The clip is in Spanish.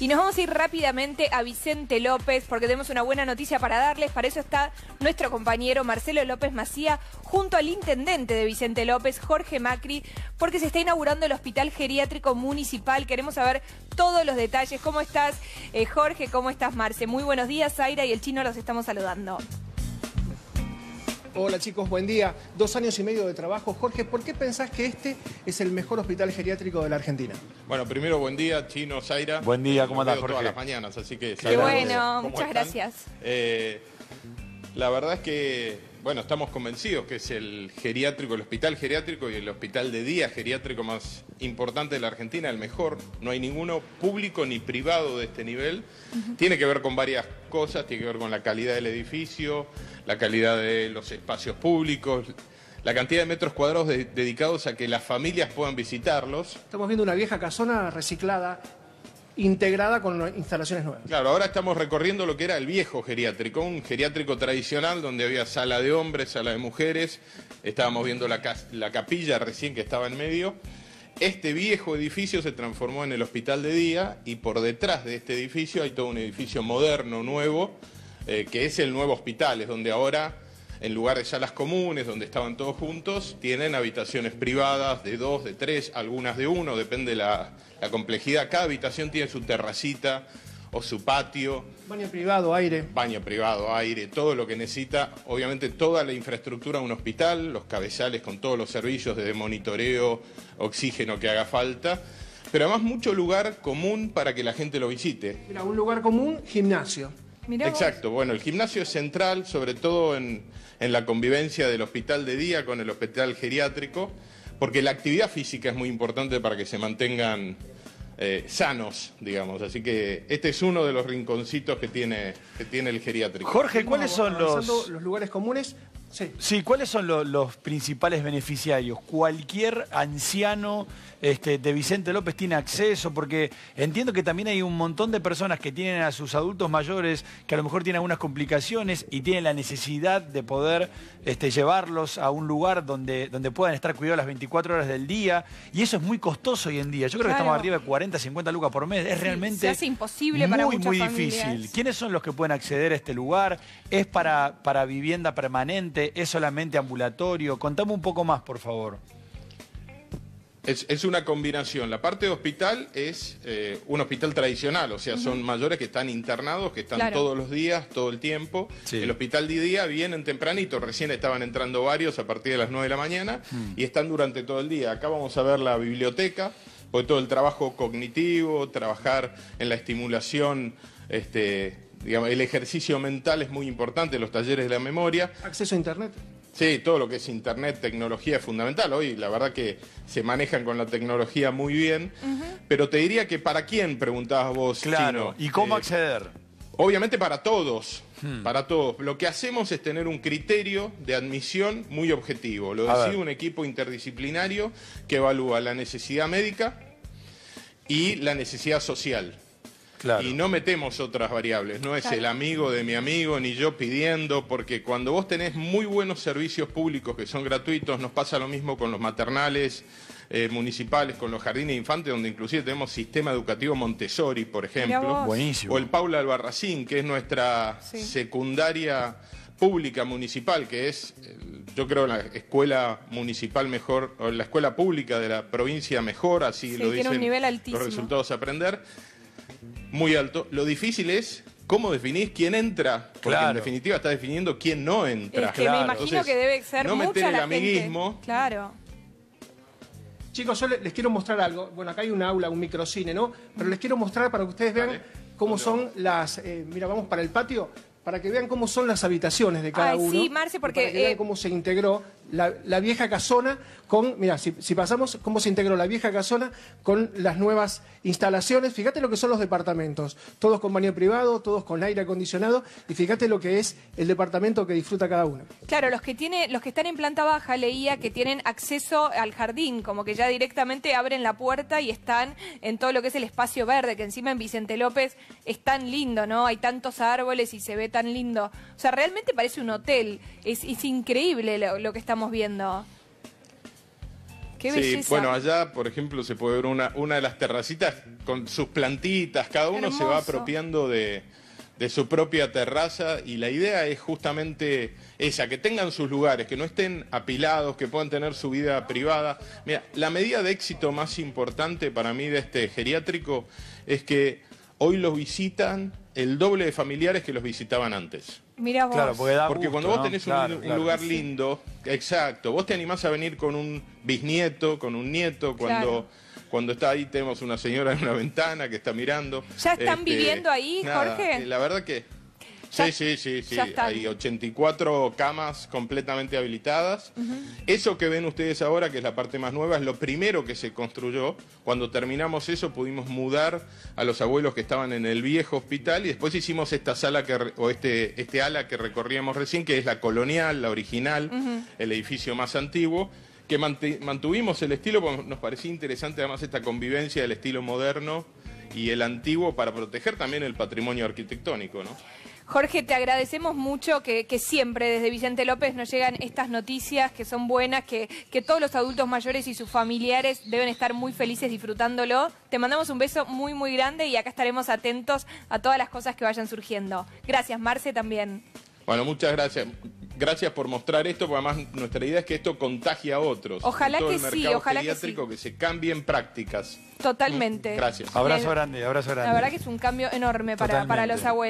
Y nos vamos a ir rápidamente a Vicente López porque tenemos una buena noticia para darles. Para eso está nuestro compañero Marcelo López Macía junto al intendente de Vicente López, Jorge Macri, porque se está inaugurando el Hospital Geriátrico Municipal. Queremos saber todos los detalles. ¿Cómo estás, eh, Jorge? ¿Cómo estás, Marce? Muy buenos días, Zaira y el chino los estamos saludando. Hola chicos, buen día. Dos años y medio de trabajo. Jorge, ¿por qué pensás que este es el mejor hospital geriátrico de la Argentina? Bueno, primero buen día, Chino, Zaira. Buen día, ¿cómo estás, Jorge? todas las mañanas, así que... Qué bueno, muchas gracias. Eh, la verdad es que bueno, estamos convencidos que es el geriátrico, el hospital geriátrico y el hospital de día geriátrico más importante de la Argentina, el mejor. No hay ninguno público ni privado de este nivel. Tiene que ver con varias cosas, tiene que ver con la calidad del edificio, la calidad de los espacios públicos, la cantidad de metros cuadrados dedicados a que las familias puedan visitarlos. Estamos viendo una vieja casona reciclada integrada con instalaciones nuevas. Claro, ahora estamos recorriendo lo que era el viejo geriátrico, un geriátrico tradicional donde había sala de hombres, sala de mujeres, estábamos viendo la, la capilla recién que estaba en medio. Este viejo edificio se transformó en el hospital de día y por detrás de este edificio hay todo un edificio moderno, nuevo, eh, que es el nuevo hospital, es donde ahora en lugar de salas comunes donde estaban todos juntos, tienen habitaciones privadas de dos, de tres, algunas de uno, depende la, la complejidad. Cada habitación tiene su terracita o su patio. Baño privado, aire. Baño privado, aire, todo lo que necesita. Obviamente toda la infraestructura de un hospital, los cabezales con todos los servicios de monitoreo, oxígeno que haga falta. Pero además mucho lugar común para que la gente lo visite. Mira, un lugar común, gimnasio. Exacto, bueno, el gimnasio es central, sobre todo en, la convivencia del hospital de día con el hospital geriátrico, porque la actividad física es muy importante para que se mantengan eh, sanos, digamos. Así que este es uno de los rinconcitos que tiene, que tiene el geriátrico. Jorge, ¿cuáles son los... los lugares comunes? Sí. ¿cuáles son los principales beneficiarios? Cualquier anciano este, de Vicente López tiene acceso, porque entiendo que también hay un montón de personas que tienen a sus adultos mayores que a lo mejor tienen algunas complicaciones y tienen la necesidad de poder este, llevarlos a un lugar donde, donde puedan estar cuidados las 24 horas del día, y eso es muy costoso hoy en día. Yo creo que estamos arriba de 40, 50 lucas por mes, es realmente imposible muy, para muy difícil. ¿Quiénes son los que pueden acceder a este lugar? ¿Es para, para vivienda permanente? ¿Es solamente ambulatorio? Contame un poco más, por favor. Es, una combinación. La parte de hospital es eh, un hospital tradicional, o sea, son mayores que están internados, que están todos los días, todo el tiempo. El hospital de día vienen tempranito, recién estaban entrando varios a partir de las 9 de la mañana mm. y están durante todo el día. Acá vamos a ver la biblioteca, porque todo el trabajo cognitivo, trabajar en la estimulación este, digamos, el ejercicio mental es muy importante, los talleres de la memoria. ¿Acceso a Internet? Sí, todo lo que es Internet, tecnología es fundamental. Hoy la verdad que se manejan con la tecnología muy bien, pero te diría que para quién preguntabas vos. Claro, ¿y cómo eh, acceder? Obviamente para todos, hmm. para todos. Lo que hacemos es tener un criterio de admisión muy objetivo. Lo decide un equipo interdisciplinario que evalúa la necesidad médica y la necesidad social. Y no metemos otras variables, no es el amigo de mi amigo ni yo pidiendo, porque cuando vos tenés muy buenos servicios públicos que son gratuitos, nos pasa lo mismo con los maternales eh, municipales, con los jardines de infantes, donde inclusive tenemos sistema educativo Montessori, por ejemplo. Buenísimo. O el Paula Albarracín, que es nuestra secundaria pública municipal, que es, yo creo, la escuela municipal mejor, o la escuela pública de la provincia mejor, así lo dicen los resultados a aprender muy alto. Lo difícil es cómo definís quién entra, porque en definitiva está definiendo quién no entra. Es que me imagino que debe ser no meter el amiguismo. Claro. Chicos, yo les quiero mostrar algo. Bueno, acá hay un aula, un microcine, ¿no? Pero les quiero mostrar para que ustedes vean cómo son las... Eh, mira, vamos para el patio para que vean cómo son las habitaciones de cada uno. Sí, Marce, porque... Para que vean eh, cómo se integró la, vieja casona con... Mira, si, pasamos cómo se integró la vieja casona con las nuevas instalaciones. Fíjate lo que son los departamentos. Todos con baño privado, todos con aire acondicionado. Y fíjate lo que es el departamento que disfruta cada uno. Claro, los que, tiene, los que están en planta baja leía que tienen acceso al jardín, como que ya directamente abren la puerta y están en todo lo que es el espacio verde, que encima en Vicente López es tan lindo, ¿no? Hay tantos árboles y se ve tan lindo. O sea, realmente parece un hotel. Es, increíble lo, que estamos viendo. Qué Sí, bueno, allá, por ejemplo, se puede ver una, una de las terracitas con sus plantitas, cada uno se va apropiando de, de su propia terraza y la idea es justamente esa, que tengan sus lugares, que no estén apilados, que puedan tener su vida privada. Mira, la medida de éxito más importante para mí de este geriátrico es que hoy los visitan el doble de familiares que los visitaban antes. Mira vos. Claro, porque da Porque gusto, cuando vos ¿no? tenés un, Claro, un claro. lugar lindo, exacto, vos te animás a venir con un bisnieto, con un nieto, cuando, cuando está ahí tenemos una señora en una ventana que está mirando. Este, ¿Ya están viviendo ahí, nada, Jorge? eh, La verdad que... Ya- sí, sí, sí, sí. Hay 84 camas completamente habilitadas. Eso que ven ustedes ahora, que es la parte más nueva, es lo primero que se construyó. Cuando terminamos eso, pudimos mudar a los abuelos que estaban en el viejo hospital y después hicimos esta sala que, o este, este ala que recorríamos recién, que es la colonial, la original, el edificio más antiguo que mantuvimos el estilo porque nos parecía interesante además esta convivencia del estilo moderno y el antiguo para proteger también el patrimonio arquitectónico, ¿no? Jorge, te agradecemos mucho que, que siempre desde Vicente López nos llegan estas noticias que son buenas, que, que todos los adultos mayores y sus familiares deben estar muy felices disfrutándolo. Te mandamos un beso muy, muy grande y acá estaremos atentos a todas las cosas que vayan surgiendo. Gracias, Marce, también. Bueno, muchas gracias. Gracias por mostrar esto, porque además nuestra idea es que esto contagie a otros. Ojalá todo que el sí, mercado ojalá que sí. que se cambien prácticas. Totalmente. Gracias. Abrazo grande, abrazo grande. La verdad que es un cambio enorme para, para los abuelos.